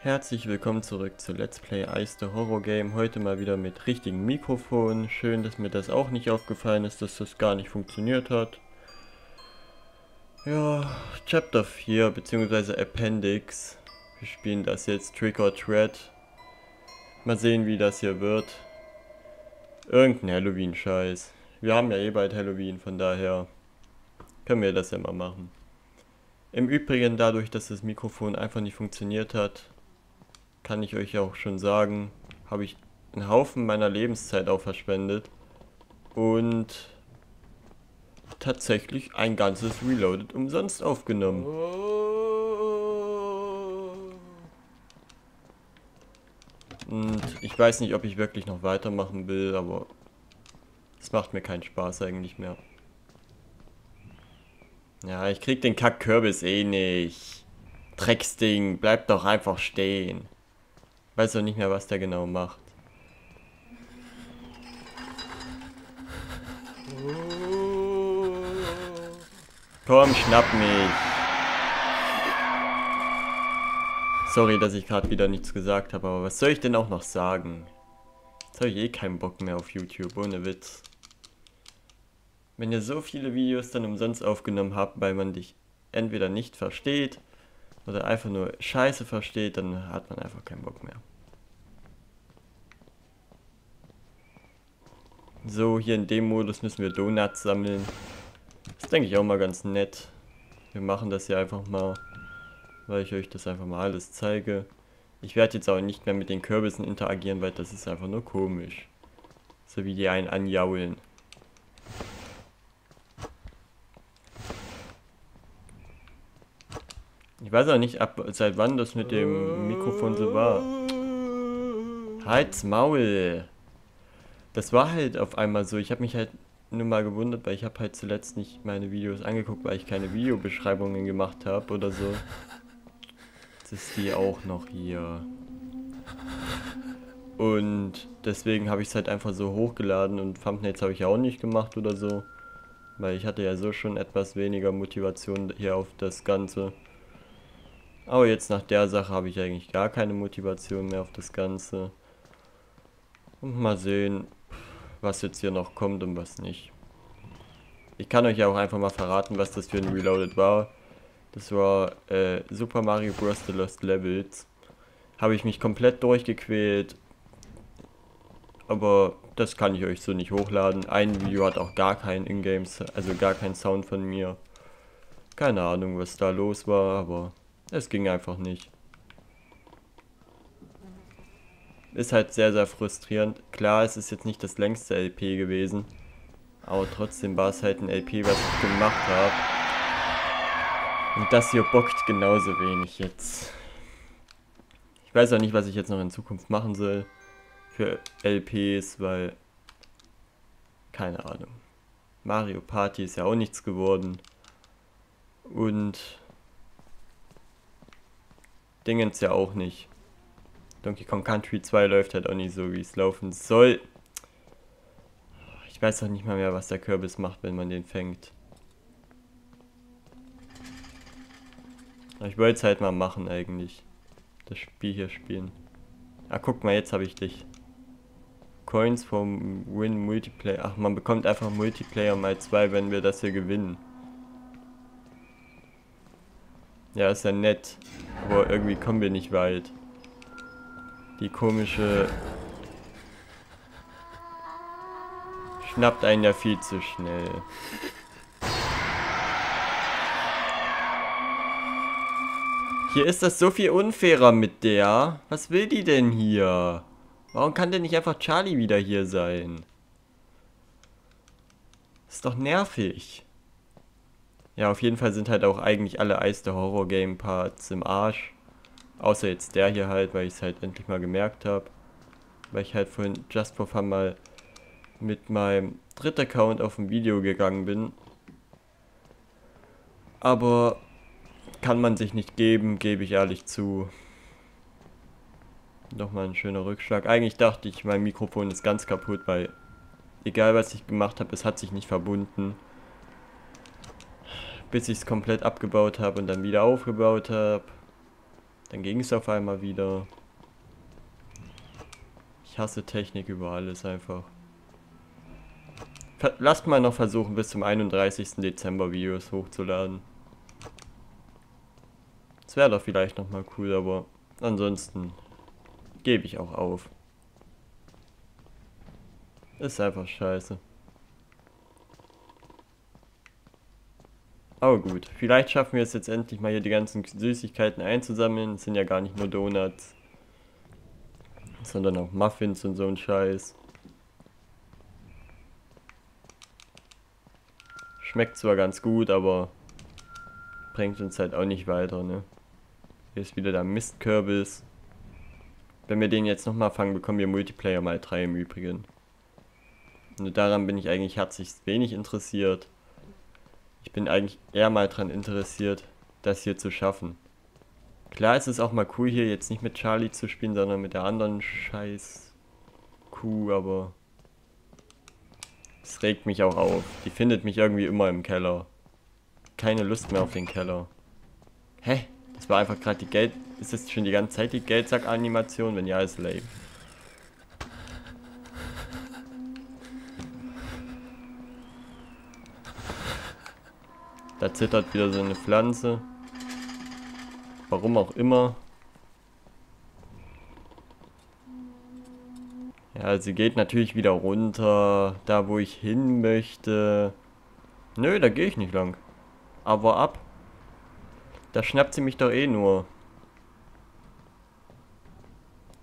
Herzlich willkommen zurück zu Let's Play Ice the Horror Game. Heute mal wieder mit richtigen Mikrofon. Schön, dass mir das auch nicht aufgefallen ist, dass das gar nicht funktioniert hat. Ja, Chapter 4 bzw. Appendix. Wir spielen das jetzt Trick or Treat. Mal sehen, wie das hier wird. Irgendein Halloween-Scheiß. Wir haben ja eh bald Halloween, von daher können wir das ja mal machen. Im Übrigen, dadurch, dass das Mikrofon einfach nicht funktioniert hat, kann ich euch auch schon sagen, habe ich einen Haufen meiner Lebenszeit auch verschwendet und tatsächlich ein ganzes Reloaded umsonst aufgenommen. Und ich weiß nicht, ob ich wirklich noch weitermachen will, aber es macht mir keinen Spaß eigentlich mehr. Ja, ich krieg den Kack-Kürbis eh nicht. Drecksding, bleib doch einfach stehen. Weiß doch nicht mehr, was der genau macht. Komm, schnapp mich. Sorry, dass ich gerade wieder nichts gesagt habe, aber was soll ich denn auch noch sagen? Jetzt habe ich eh keinen Bock mehr auf YouTube, ohne Witz. Wenn ihr so viele Videos dann umsonst aufgenommen habt, weil man dich entweder nicht versteht oder einfach nur Scheiße versteht, dann hat man einfach keinen Bock mehr. So, hier in dem Modus müssen wir Donuts sammeln. Das denke ich auch mal ganz nett. Wir machen das hier einfach mal, weil ich euch das einfach mal alles zeige. Ich werde jetzt auch nicht mehr mit den Kürbissen interagieren, weil das ist einfach nur komisch. So wie die einen anjaulen. Ich weiß auch nicht, ab seit wann das mit dem Mikrofon so war. Halt's Maul! Das war halt auf einmal so. Ich habe mich halt nur mal gewundert, weil ich habe halt zuletzt nicht meine Videos angeguckt, weil ich keine Videobeschreibungen gemacht habe oder so. Jetzt ist die auch noch hier. Und deswegen habe ich es halt einfach so hochgeladen und Thumbnails habe ich auch nicht gemacht oder so. Weil ich hatte ja so schon etwas weniger Motivation hier auf das Ganze. Aber jetzt nach der Sache habe ich eigentlich gar keine Motivation mehr auf das Ganze. Und mal sehen, was jetzt hier noch kommt und was nicht. Ich kann euch ja auch einfach mal verraten, was das für ein Reloaded war. Das war äh, Super Mario Bros. The Lost Levels. Habe ich mich komplett durchgequält. Aber das kann ich euch so nicht hochladen. Ein Video hat auch gar keinen Ingame, also gar keinen Sound von mir. Keine Ahnung, was da los war, aber es ging einfach nicht. Ist halt sehr, sehr frustrierend. Klar, es ist jetzt nicht das längste LP gewesen. Aber trotzdem war es halt ein LP, was ich gemacht habe. Und das hier bockt genauso wenig jetzt. Ich weiß auch nicht, was ich jetzt noch in Zukunft machen soll. Für LPs, weil... Keine Ahnung. Mario Party ist ja auch nichts geworden. Und Dingens ja auch nicht. Donkey Kong Country 2 läuft halt auch nicht so, wie es laufen soll. Ich weiß auch nicht mal mehr, was der Kürbis macht, wenn man den fängt. Ich wollte es halt mal machen eigentlich. Das Spiel hier spielen. Ah, guck mal, jetzt habe ich dich. Coins vom Win Multiplayer. Ach, man bekommt einfach Multiplayer mal zwei, wenn wir das hier gewinnen. Ja, ist ja nett. Aber irgendwie kommen wir nicht weit. Die komische... Schnappt einen ja viel zu schnell. Hier ist das so viel unfairer mit der. Was will die denn hier? Warum kann denn nicht einfach Charlie wieder hier sein? Ist doch nervig. Ja, auf jeden Fall sind halt auch eigentlich alle the Horror Game Parts im Arsch. Außer jetzt der hier halt, weil ich es halt endlich mal gemerkt habe. Weil ich halt vorhin just for fun mal mit meinem dritten Account auf ein Video gegangen bin. Aber kann man sich nicht geben, gebe ich ehrlich zu. Nochmal ein schöner Rückschlag. Eigentlich dachte ich, mein Mikrofon ist ganz kaputt, weil egal was ich gemacht habe, es hat sich nicht verbunden bis ich es komplett abgebaut habe und dann wieder aufgebaut habe. Dann ging es auf einmal wieder. Ich hasse Technik über alles einfach. Lasst mal noch versuchen, bis zum 31. Dezember Videos hochzuladen. Das wäre doch vielleicht nochmal cool, aber ansonsten gebe ich auch auf. Ist einfach scheiße. Aber gut, vielleicht schaffen wir es jetzt endlich mal hier die ganzen Süßigkeiten einzusammeln. Es sind ja gar nicht nur Donuts, sondern auch Muffins und so ein Scheiß. Schmeckt zwar ganz gut, aber bringt uns halt auch nicht weiter, ne? Hier ist wieder der Mistkürbis. Wenn wir den jetzt nochmal fangen, bekommen wir Multiplayer mal 3 im Übrigen. Nur daran bin ich eigentlich herzlichst wenig interessiert. Ich bin eigentlich eher mal daran interessiert, das hier zu schaffen. Klar ist es auch mal cool, hier jetzt nicht mit Charlie zu spielen, sondern mit der anderen scheiß Kuh, aber... Es regt mich auch auf. Die findet mich irgendwie immer im Keller. Keine Lust mehr auf den Keller. Hä? Das war einfach gerade die Geld... Ist das schon die ganze Zeit die Geldsack-Animation? Wenn ja, ist lame. Da zittert wieder so eine Pflanze. Warum auch immer. Ja, sie geht natürlich wieder runter. Da, wo ich hin möchte. Nö, da gehe ich nicht lang. Aber ab. Da schnappt sie mich doch eh nur.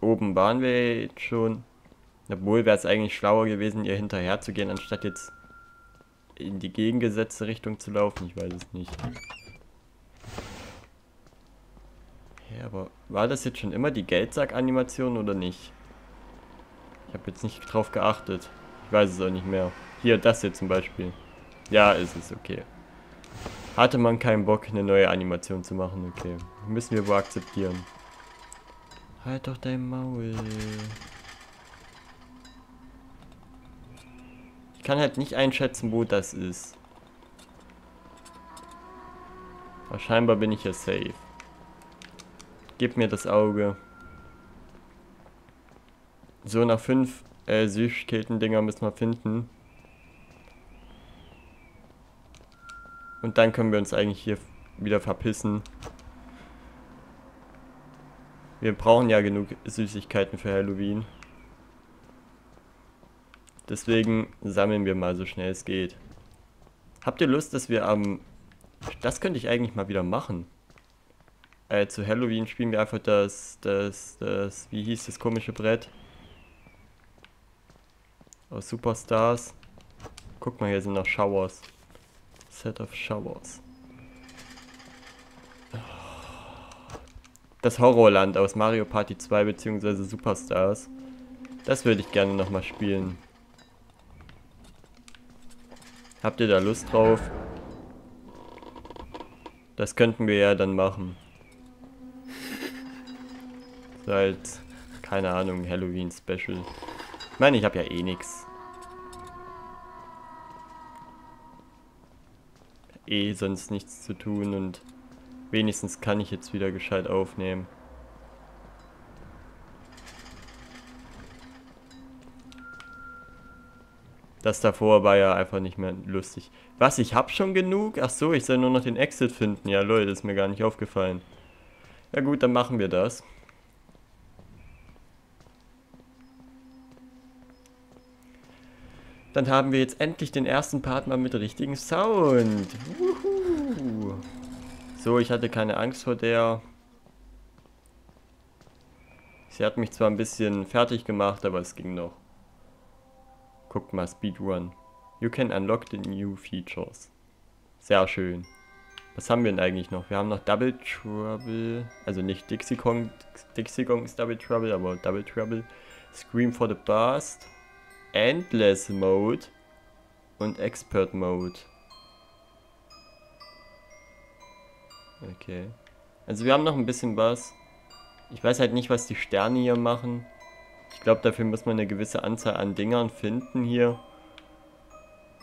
Oben waren wir jetzt schon. Obwohl wäre es eigentlich schlauer gewesen, ihr hinterher zu gehen, anstatt jetzt in die gegengesetzte Richtung zu laufen. Ich weiß es nicht. Ja, aber war das jetzt schon immer die Geldsack-Animation oder nicht? Ich habe jetzt nicht drauf geachtet. Ich weiß es auch nicht mehr. Hier, das hier zum Beispiel. Ja, ist es, okay. Hatte man keinen Bock, eine neue Animation zu machen, okay. Müssen wir wohl akzeptieren. Halt doch dein Maul. Ich kann halt nicht einschätzen, wo das ist. Aber scheinbar bin ich ja safe. Gib mir das Auge. So, nach fünf äh, Süßigkeiten-Dinger müssen wir finden. Und dann können wir uns eigentlich hier wieder verpissen. Wir brauchen ja genug Süßigkeiten für Halloween. Deswegen sammeln wir mal so schnell es geht. Habt ihr Lust, dass wir am... Das könnte ich eigentlich mal wieder machen. Äh, zu Halloween spielen wir einfach das, das, das, wie hieß das komische Brett? Aus Superstars. Guck mal, hier sind noch Showers. Set of Showers. Das Horrorland aus Mario Party 2 bzw. Superstars. Das würde ich gerne nochmal spielen. Habt ihr da Lust drauf? Das könnten wir ja dann machen. Seit, keine Ahnung, Halloween Special. Ich meine, ich habe ja eh nichts. Eh sonst nichts zu tun und wenigstens kann ich jetzt wieder gescheit aufnehmen. Das davor war ja einfach nicht mehr lustig. Was, ich hab schon genug? Ach so, ich soll nur noch den Exit finden. Ja, Leute, ist mir gar nicht aufgefallen. Ja gut, dann machen wir das. Dann haben wir jetzt endlich den ersten Part mal mit richtigen Sound. Wuhu. So, ich hatte keine Angst vor der. Sie hat mich zwar ein bisschen fertig gemacht, aber es ging noch. Guckt mal, Speedrun. You can unlock the new features. Sehr schön. Was haben wir denn eigentlich noch? Wir haben noch Double Trouble. Also nicht Dixie Kong. Dixie Kong ist Double Trouble, aber Double Trouble. Scream for the Blast. Endless Mode. Und Expert Mode. Okay. Also wir haben noch ein bisschen was. Ich weiß halt nicht, was die Sterne hier machen. Ich glaube, dafür muss man eine gewisse Anzahl an Dingern finden hier.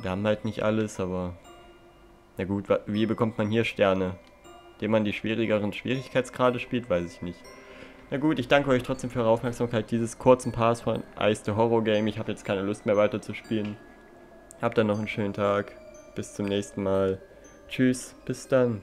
Wir haben halt nicht alles, aber... Na gut, wie bekommt man hier Sterne? indem man die schwierigeren Schwierigkeitsgrade spielt, weiß ich nicht. Na gut, ich danke euch trotzdem für eure Aufmerksamkeit dieses kurzen Pass von Ice the Horror Game. Ich habe jetzt keine Lust mehr weiter zu spielen. Habt dann noch einen schönen Tag. Bis zum nächsten Mal. Tschüss, bis dann.